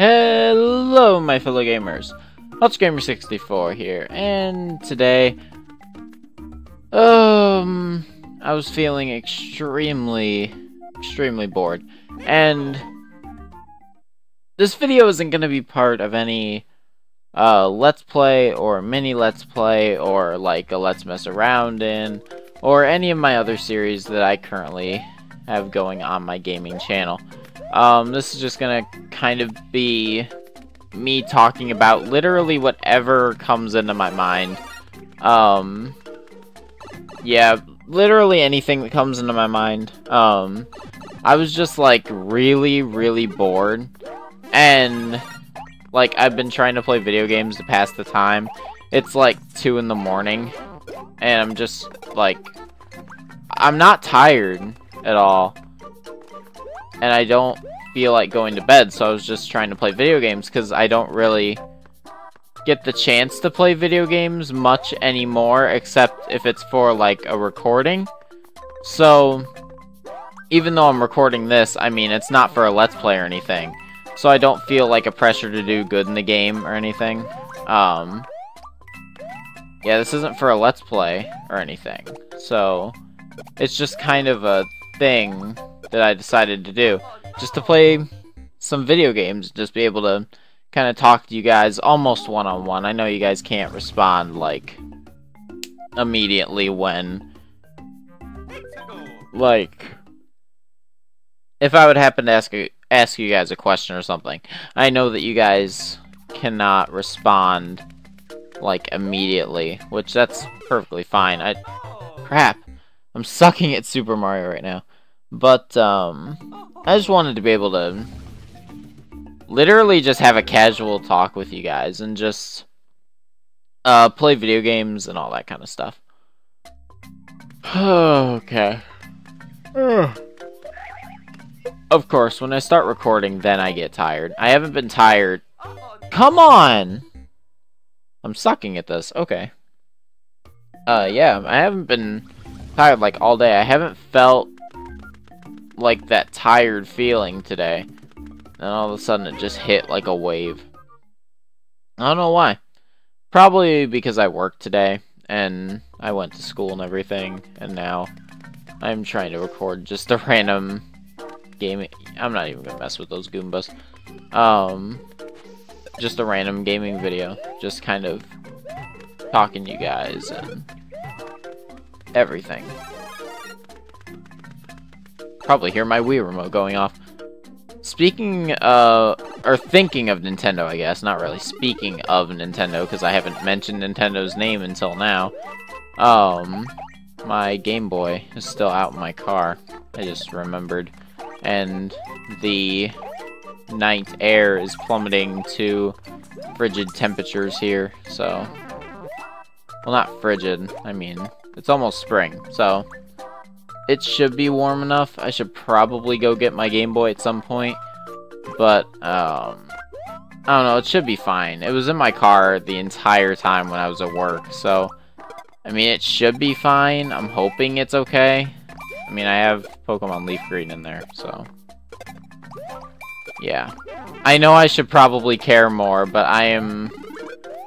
Hello, my fellow gamers. Ultragamer64 here, and today, um, I was feeling extremely, extremely bored, and this video isn't going to be part of any, uh, Let's Play, or mini Let's Play, or like a Let's Mess Around in, or any of my other series that I currently have going on my gaming channel. Um, this is just gonna kind of be me talking about literally whatever comes into my mind. Um, yeah, literally anything that comes into my mind. Um, I was just like really, really bored. And like I've been trying to play video games to pass the time. It's like 2 in the morning. And I'm just like, I'm not tired at all and I don't feel like going to bed, so I was just trying to play video games, because I don't really get the chance to play video games much anymore, except if it's for, like, a recording. So, even though I'm recording this, I mean, it's not for a Let's Play or anything. So I don't feel like a pressure to do good in the game or anything. Um, yeah, this isn't for a Let's Play or anything. So, it's just kind of a thing that I decided to do. Just to play some video games, just be able to kind of talk to you guys almost one-on-one. -on -one. I know you guys can't respond, like, immediately when, like, if I would happen to ask, ask you guys a question or something, I know that you guys cannot respond, like, immediately, which that's perfectly fine. I, crap, I'm sucking at Super Mario right now. But, um, I just wanted to be able to literally just have a casual talk with you guys and just, uh, play video games and all that kind of stuff. okay. of course, when I start recording, then I get tired. I haven't been tired. Come on! I'm sucking at this. Okay. Uh, yeah, I haven't been tired, like, all day. I haven't felt like that tired feeling today. And all of a sudden it just hit like a wave. I don't know why. Probably because I worked today and I went to school and everything and now I'm trying to record just a random gaming I'm not even gonna mess with those Goombas. Um just a random gaming video. Just kind of talking to you guys and everything probably hear my Wii remote going off. Speaking, uh, or thinking of Nintendo, I guess, not really speaking of Nintendo, because I haven't mentioned Nintendo's name until now. Um, my Game Boy is still out in my car. I just remembered. And the night air is plummeting to frigid temperatures here, so... Well, not frigid, I mean, it's almost spring, so it should be warm enough. I should probably go get my Game Boy at some point. But, um, I don't know, it should be fine. It was in my car the entire time when I was at work, so, I mean, it should be fine. I'm hoping it's okay. I mean, I have Pokemon Leaf Green in there, so, yeah. I know I should probably care more, but I am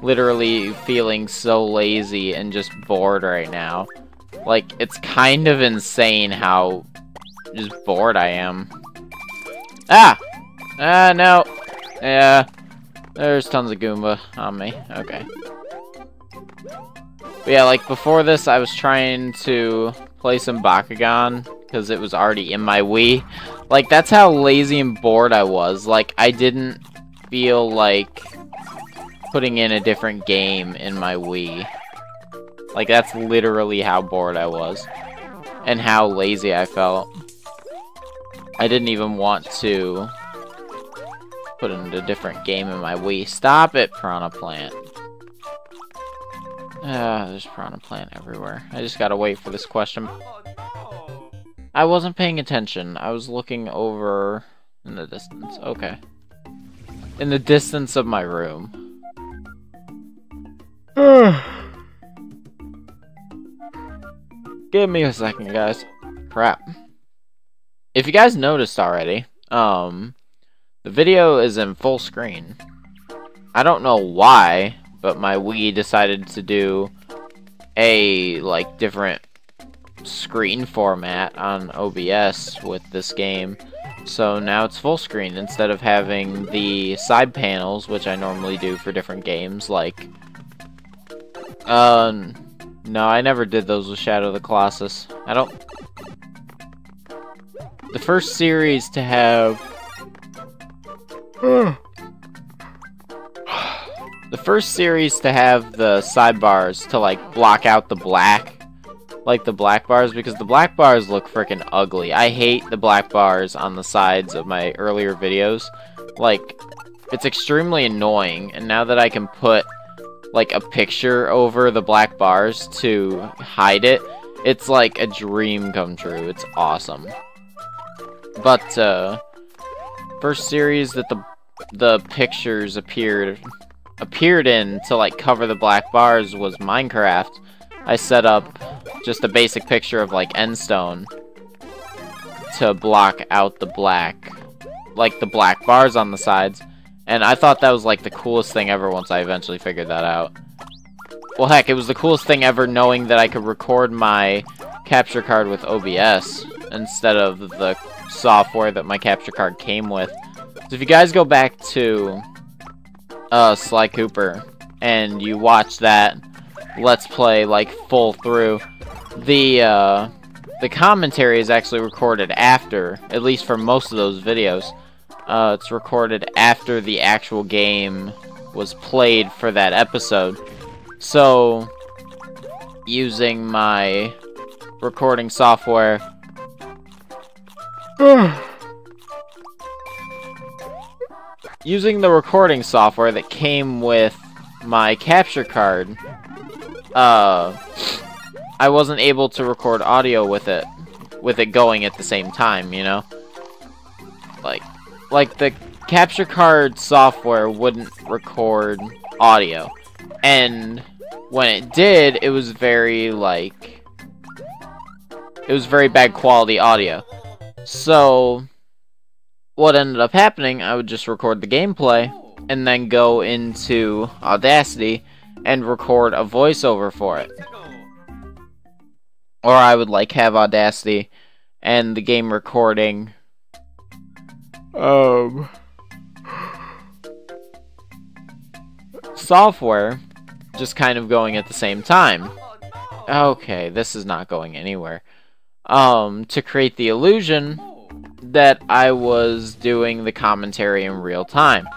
literally feeling so lazy and just bored right now. Like, it's kind of insane how just bored I am. Ah! Ah, no. Yeah. There's tons of Goomba on me. Okay. But yeah, like, before this, I was trying to play some Bakugan, because it was already in my Wii. Like, that's how lazy and bored I was. Like, I didn't feel like putting in a different game in my Wii. Like, that's literally how bored I was. And how lazy I felt. I didn't even want to put in a different game in my Wii. Stop it, Piranha Plant. Ah, there's Piranha Plant everywhere. I just gotta wait for this question. I wasn't paying attention. I was looking over in the distance. Okay. In the distance of my room. Give me a second, guys. Crap. If you guys noticed already, um, The video is in full screen. I don't know why, but my Wii decided to do a, like, different screen format on OBS with this game. So now it's full screen instead of having the side panels, which I normally do for different games, like... Uh, no, I never did those with Shadow of the Colossus. I don't... The first series to have... the first series to have the sidebars to, like, block out the black like the black bars because the black bars look freaking ugly. I hate the black bars on the sides of my earlier videos. Like, it's extremely annoying, and now that I can put, like, a picture over the black bars to hide it, it's like a dream come true. It's awesome. But, uh, first series that the the pictures appeared appeared in to like cover the black bars was Minecraft. I set up just a basic picture of like endstone to block out the black like the black bars on the sides and I thought that was like the coolest thing ever once I eventually figured that out well heck it was the coolest thing ever knowing that I could record my capture card with OBS instead of the software that my capture card came with so if you guys go back to uh, Sly Cooper and you watch that let's play like full through the, uh, the commentary is actually recorded after, at least for most of those videos. Uh, it's recorded after the actual game was played for that episode. So, using my recording software... using the recording software that came with my capture card, uh, I wasn't able to record audio with it, with it going at the same time, you know? Like, like the capture card software wouldn't record audio. And when it did, it was very, like, it was very bad quality audio. So, what ended up happening, I would just record the gameplay, and then go into Audacity and record a voiceover for it or I would like have Audacity and the game recording um software just kind of going at the same time. Okay, this is not going anywhere. Um, to create the illusion that I was doing the commentary in real time.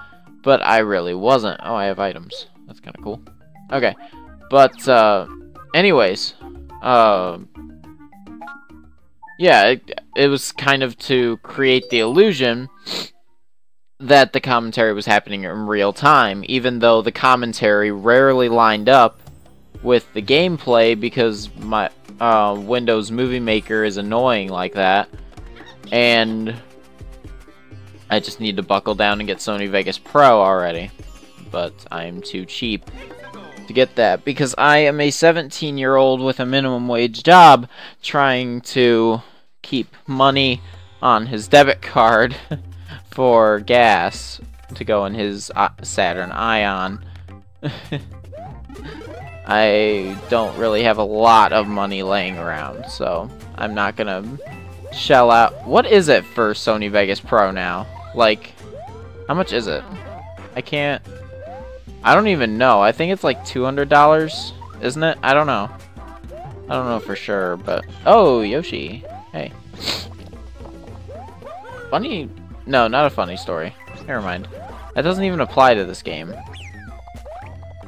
But I really wasn't. Oh, I have items. That's kind of cool. Okay. But, uh, anyways, uh, yeah, it, it was kind of to create the illusion that the commentary was happening in real time, even though the commentary rarely lined up with the gameplay because my uh, Windows Movie Maker is annoying like that, and I just need to buckle down and get Sony Vegas Pro already, but I'm too cheap to get that because I am a 17 year old with a minimum wage job trying to keep money on his debit card for gas to go in his uh, Saturn Ion. I don't really have a lot of money laying around, so I'm not gonna shell out. What is it for Sony Vegas Pro now? Like, how much is it? I can't. I don't even know. I think it's like $200, isn't it? I don't know. I don't know for sure, but... Oh, Yoshi. Hey. Funny... No, not a funny story. Never mind. That doesn't even apply to this game.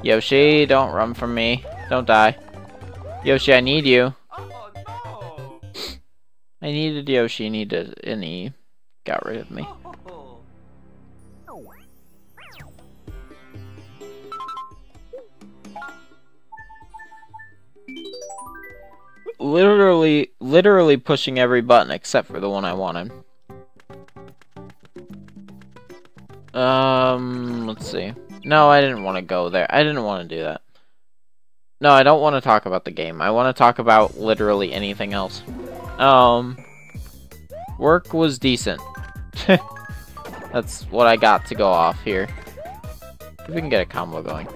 Yoshi, don't run from me. Don't die. Yoshi, I need you. Oh, I needed Yoshi, needed, and he got rid of me. Literally, literally pushing every button except for the one I wanted. Um, let's see. No, I didn't want to go there. I didn't want to do that. No, I don't want to talk about the game. I want to talk about literally anything else. Um, work was decent. That's what I got to go off here. We can get a combo going.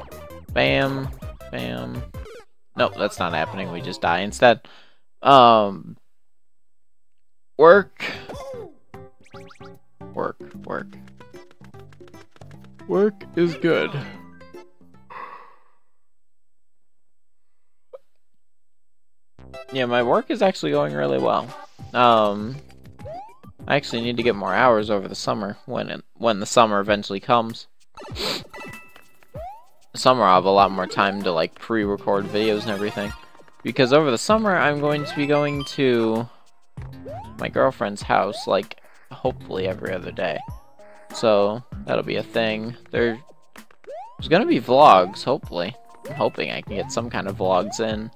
Bam, bam. Nope, that's not happening. We just die instead. Um, work. Work, work. Work is good. Yeah, my work is actually going really well. Um, I actually need to get more hours over the summer when it, when the summer eventually comes. Summer I'll have a lot more time to like pre-record videos and everything. Because over the summer I'm going to be going to my girlfriend's house like hopefully every other day. So that'll be a thing. There, there's gonna be vlogs, hopefully. I'm hoping I can get some kind of vlogs in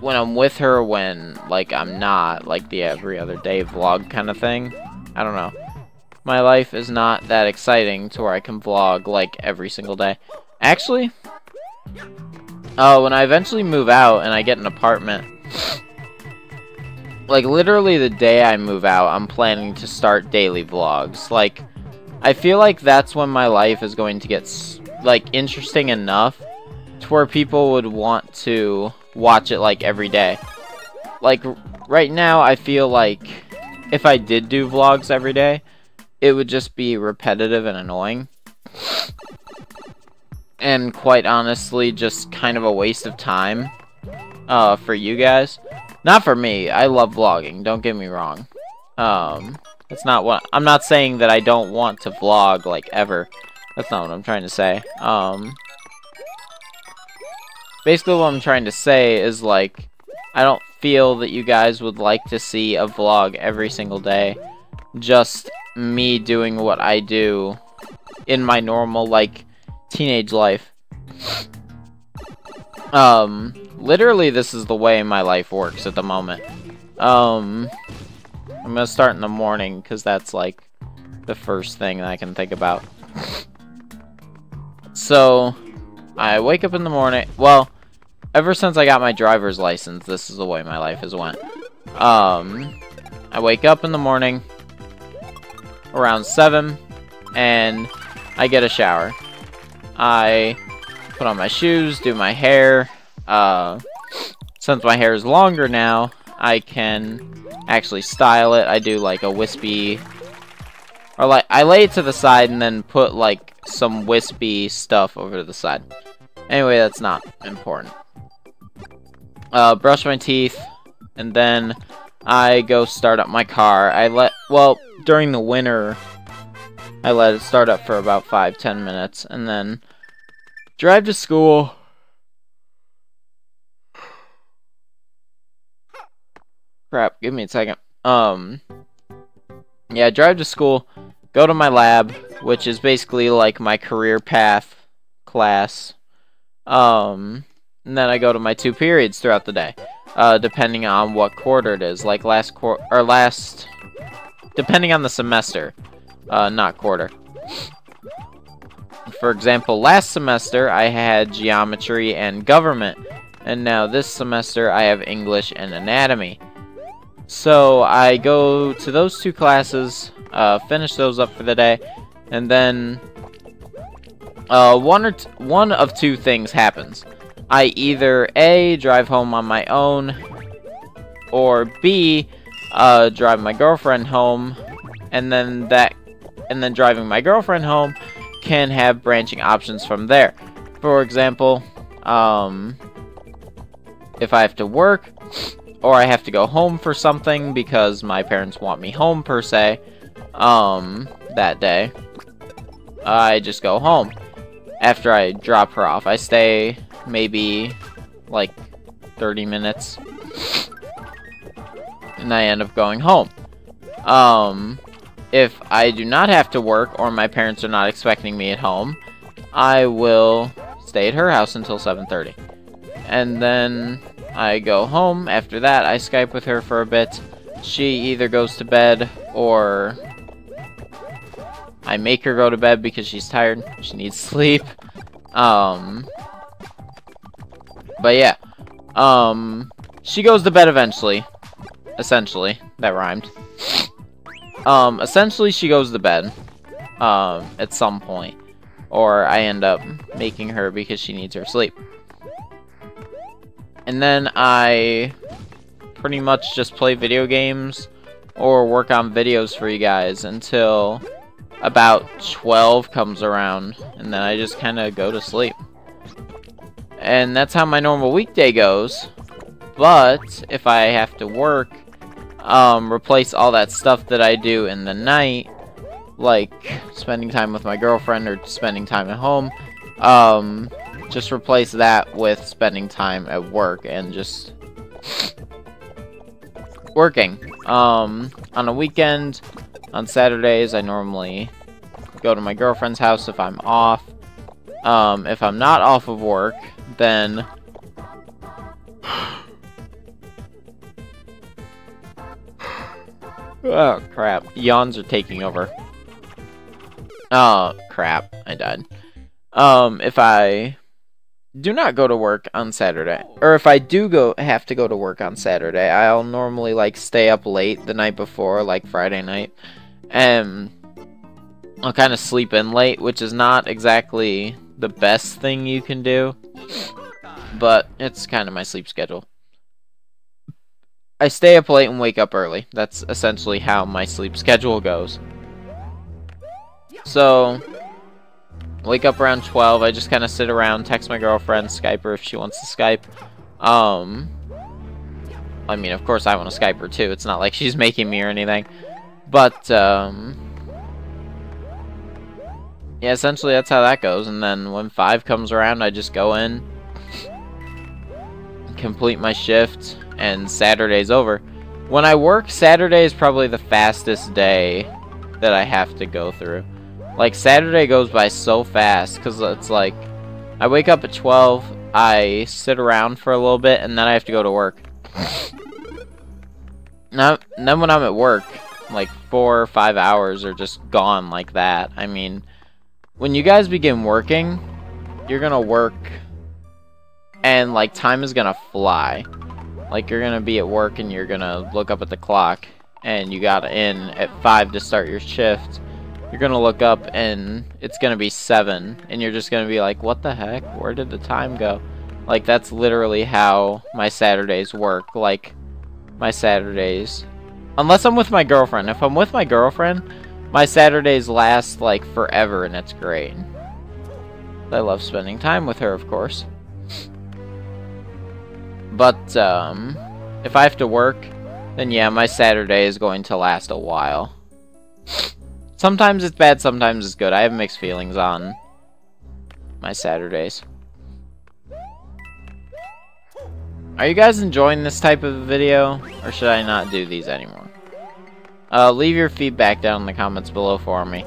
when I'm with her, when, like, I'm not, like, the every other day vlog kind of thing. I don't know. My life is not that exciting to where I can vlog, like, every single day. Actually, uh, when I eventually move out and I get an apartment, like, literally the day I move out, I'm planning to start daily vlogs. Like, I feel like that's when my life is going to get, like, interesting enough to where people would want to watch it like every day. Like right now I feel like if I did do vlogs every day, it would just be repetitive and annoying. And quite honestly, just kind of a waste of time uh, for you guys. Not for me. I love vlogging. Don't get me wrong. Um, it's not what I'm not saying that I don't want to vlog like ever. That's not what I'm trying to say. Um, basically what I'm trying to say is like I don't feel that you guys would like to see a vlog every single day just me doing what I do in my normal like teenage life um literally this is the way my life works at the moment um I'm gonna start in the morning because that's like the first thing that I can think about so I wake up in the morning. Well, ever since I got my driver's license, this is the way my life has went. Um, I wake up in the morning around 7, and I get a shower. I put on my shoes, do my hair. Uh, since my hair is longer now, I can actually style it. I do like a wispy, or like, I lay it to the side and then put like some wispy stuff over to the side. Anyway, that's not important. Uh, brush my teeth, and then I go start up my car. I let, well, during the winter, I let it start up for about five, ten minutes, and then drive to school. Crap, give me a second. Um, yeah, drive to school, go to my lab, which is basically like my career path class. Um, and then I go to my two periods throughout the day, uh, depending on what quarter it is. Like last quarter, or last, depending on the semester, uh, not quarter. For example, last semester I had geometry and government, and now this semester I have English and anatomy. So I go to those two classes, uh, finish those up for the day, and then uh, one or one of two things happens. I either A, drive home on my own, or B, uh, drive my girlfriend home, and then that, and then driving my girlfriend home can have branching options from there. For example, um, if I have to work, or I have to go home for something because my parents want me home per se, um, that day, I just go home after I drop her off. I stay maybe like 30 minutes and I end up going home. Um, if I do not have to work or my parents are not expecting me at home, I will stay at her house until 7.30. And then I go home. After that, I Skype with her for a bit. She either goes to bed or I make her go to bed because she's tired. She needs sleep. Um, but yeah. Um, she goes to bed eventually. Essentially. That rhymed. Um, essentially, she goes to bed um, at some point, or I end up making her because she needs her sleep. And then I pretty much just play video games or work on videos for you guys until about 12 comes around, and then I just kind of go to sleep. And that's how my normal weekday goes. But if I have to work, um, replace all that stuff that I do in the night, like spending time with my girlfriend or spending time at home, um, just replace that with spending time at work and just working. Um, on a weekend, on Saturdays, I normally go to my girlfriend's house if I'm off. Um, if I'm not off of work, then... oh, crap. Yawns are taking over. Oh, crap. I died. Um, if I do not go to work on Saturday, or if I do go have to go to work on Saturday, I'll normally, like, stay up late the night before, like Friday night, and I'll kind of sleep in late, which is not exactly the best thing you can do, but it's kind of my sleep schedule. I stay up late and wake up early. That's essentially how my sleep schedule goes. So, wake up around 12. I just kind of sit around, text my girlfriend, Skype her if she wants to Skype. Um, I mean, of course I want to Skype her too. It's not like she's making me or anything. But, um, yeah, essentially that's how that goes. And then when 5 comes around, I just go in, complete my shift, and Saturday's over. When I work, Saturday is probably the fastest day that I have to go through. Like, Saturday goes by so fast, because it's like, I wake up at 12, I sit around for a little bit, and then I have to go to work. now, then when I'm at work, like, four or five hours are just gone like that. I mean, when you guys begin working, you're gonna work and like time is gonna fly. Like you're gonna be at work and you're gonna look up at the clock and you got in at 5 to start your shift. You're gonna look up and it's gonna be 7 and you're just gonna be like, what the heck? Where did the time go? Like that's literally how my Saturdays work. Like my Saturdays. Unless I'm with my girlfriend. If I'm with my girlfriend, my Saturdays last, like, forever, and it's great. I love spending time with her, of course. But, um, if I have to work, then yeah, my Saturday is going to last a while. Sometimes it's bad, sometimes it's good. I have mixed feelings on my Saturdays. Are you guys enjoying this type of video? Or should I not do these anymore? Uh, leave your feedback down in the comments below for me.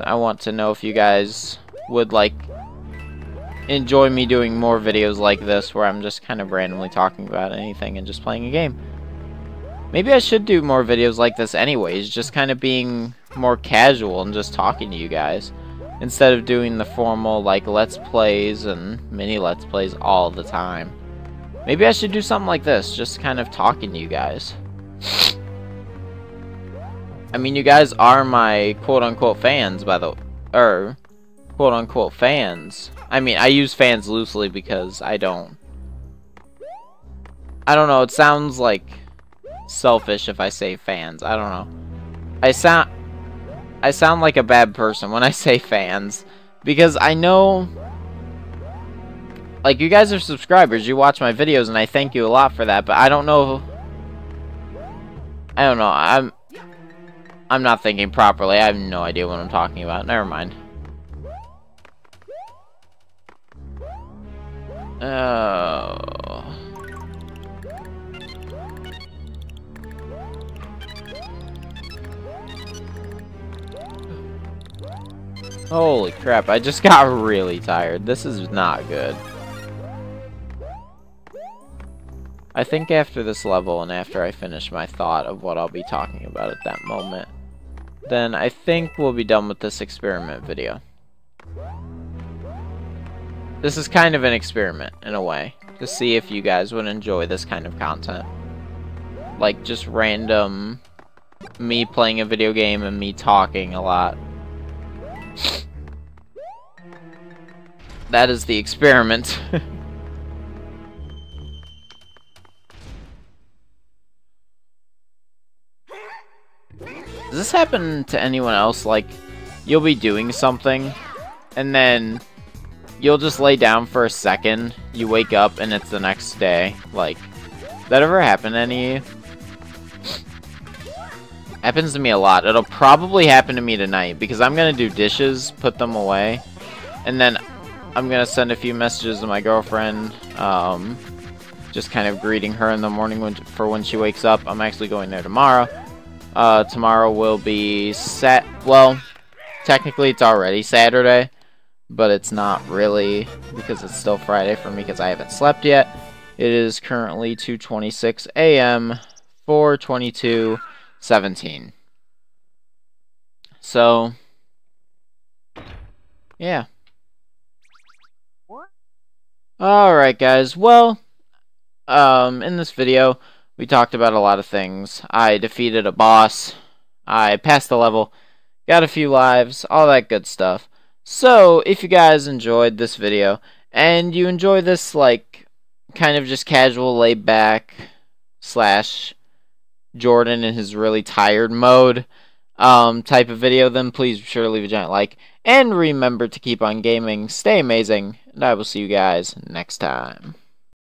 I want to know if you guys would like enjoy me doing more videos like this where I'm just kind of randomly talking about anything and just playing a game. Maybe I should do more videos like this anyways, just kind of being more casual and just talking to you guys. Instead of doing the formal, like, Let's Plays and mini Let's Plays all the time. Maybe I should do something like this, just kind of talking to you guys. I mean, you guys are my quote-unquote fans, by the... Er, quote-unquote fans. I mean, I use fans loosely because I don't... I don't know, it sounds like selfish if I say fans. I don't know. I sound... I sound like a bad person when I say fans. Because I know... Like, you guys are subscribers, you watch my videos, and I thank you a lot for that, but I don't know... I don't know, I'm... I'm not thinking properly. I have no idea what I'm talking about. Never mind. Oh. Holy crap, I just got really tired. This is not good. I think after this level and after I finish my thought of what I'll be talking about at that moment, then I think we'll be done with this experiment video. This is kind of an experiment, in a way, to see if you guys would enjoy this kind of content. Like, just random me playing a video game and me talking a lot. That is the experiment. Does this happen to anyone else? Like, you'll be doing something, and then you'll just lay down for a second, you wake up, and it's the next day. Like, that ever happen to any of you? Happens to me a lot. It'll probably happen to me tonight, because I'm gonna do dishes, put them away, and then I'm gonna send a few messages to my girlfriend, um, just kind of greeting her in the morning when, for when she wakes up. I'm actually going there tomorrow. Uh, tomorrow will be set. Well, technically it's already Saturday, but it's not really because it's still Friday for me because I haven't slept yet. It is currently 2:26 a.m. 4:22:17. So, yeah. What? Alright guys, well, um, in this video, we talked about a lot of things. I defeated a boss, I passed the level, got a few lives, all that good stuff. So, if you guys enjoyed this video, and you enjoy this, like, kind of just casual, laid back, slash, Jordan in his really tired mode, um, type of video, then please be sure to leave a giant like. And remember to keep on gaming, stay amazing, and I will see you guys next time.